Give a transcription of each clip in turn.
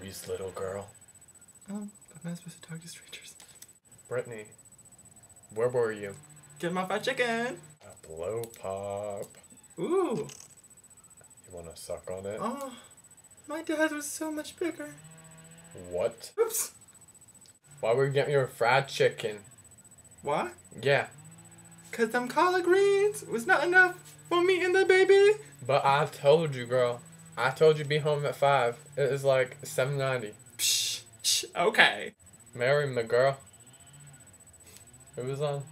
Barbie's little girl. Oh, I'm not supposed to talk to strangers. Brittany, where were you? Get my fried chicken. A blow pop. Ooh. You wanna suck on it? Oh, my dad was so much bigger. What? Oops. Why were you getting your fried chicken? Why? Yeah, Cause them collard greens was not enough for me and the baby. but I told you, girl. I told you be home at five. It is like seven ninety. Okay. Marry me, girl. It was on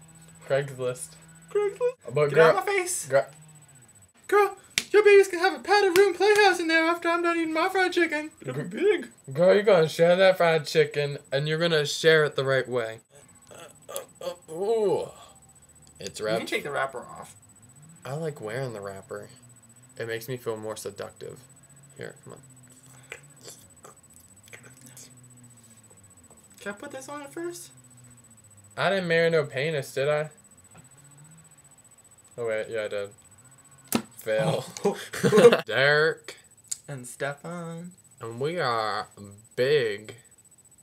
Craigslist. Craigslist. But Get girl, out my face. girl, Girl, your babies can have a padded room playhouse in there after I'm done eating my fried chicken. It'll be big. girl, you're gonna share that fried chicken, and you're gonna share it the right way. Uh, uh, uh, ooh, it's wrapped. You can take the wrapper off. I like wearing the wrapper. It makes me feel more seductive. Here, come on. Can I put this on it first? I didn't marry no penis, did I? Oh wait, yeah, I did. Fail. Oh. Derek, And Stefan, and we are big.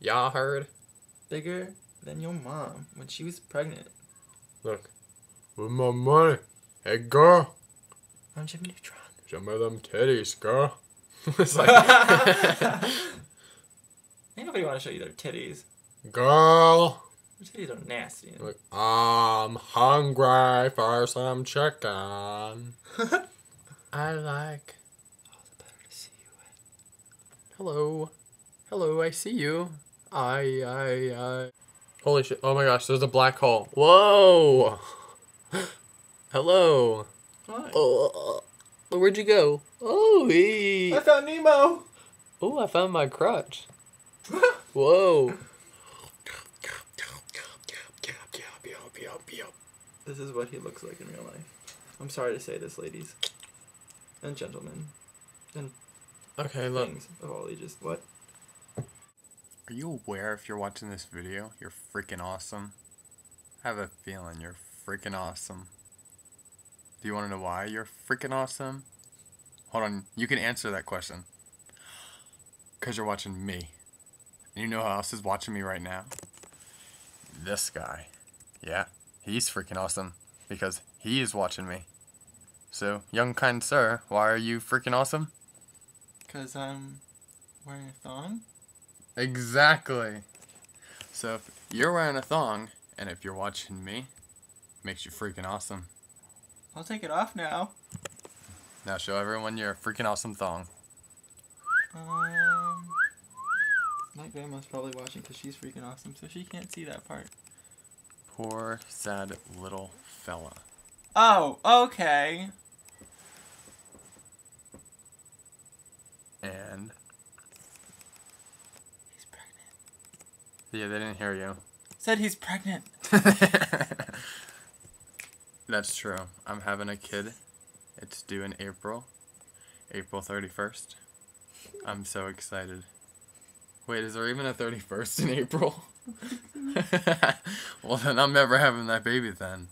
Y'all heard? bigger than your mom when she was pregnant. Look. With my money. Hey, girl. I'm Jimmy Neutron. Show me them titties, girl. it's like, Ain't nobody want to show you their titties. girl. Their titties are nasty. Like, I'm hungry for some chicken. I like. Oh, better to see you Hello. Hello, I see you. I, I, I. Holy shit. Oh my gosh, there's a black hole. Whoa. Hello. Hi. Oh, uh, where'd you go? Oh, he. I found Nemo. Oh, I found my crutch. Whoa. This is what he looks like in real life. I'm sorry to say this, ladies and gentlemen and Okay, look. things of all ages. What? Are you aware if you're watching this video, you're freaking awesome? I have a feeling you're freaking awesome. Do you want to know why you're freaking awesome? Hold on, you can answer that question. Because you're watching me. And you know who else is watching me right now? This guy. Yeah, he's freaking awesome. Because he is watching me. So, young kind sir, why are you freaking awesome? Cause I'm wearing a thong. Exactly. So if you're wearing a thong, and if you're watching me, makes you freaking awesome. I'll take it off now. Now show everyone your freaking awesome thong. Um, my grandma's probably watching because she's freaking awesome, so she can't see that part. Poor, sad little fella. Oh, okay. And He's pregnant. yeah, they didn't hear you. Said he's pregnant. That's true. I'm having a kid. It's due in April. April 31st. I'm so excited. Wait, is there even a 31st in April? well, then I'm never having that baby then.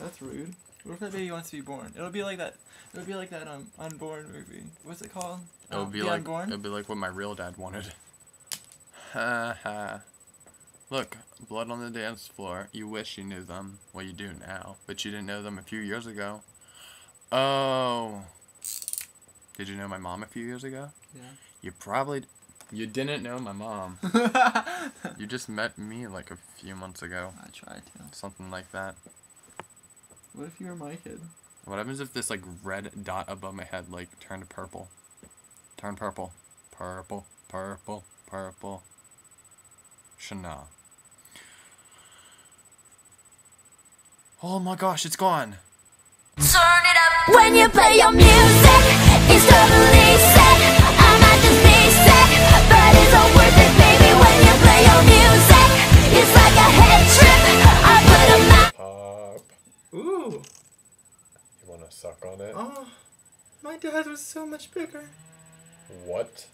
That's rude. What if that baby wants to be born? It'll be like that. It'll be like that um unborn movie. What's it called? It'll Um, be like unborn. it'll be like what my real dad wanted. Ha ha. Look, blood on the dance floor. You wish you knew them. Well, you do now, but you didn't know them a few years ago. Oh. Did you know my mom a few years ago? Yeah. You probably you didn't know my mom. You just met me like a few months ago. I tried to. Something like that. What if you were my kid? What happens if this like red dot above my head like turned purple? Turn purple. Purple, purple, purple. Chanel. Oh my gosh, it's gone. Turn it up when you play your music. It's totally sick. I might just be sick, but it's all worth it, baby. When you play your music, it's like a head trip. I put a mind. Pop. Ooh. You wanna suck on it? Oh, my dad was so much bigger. What?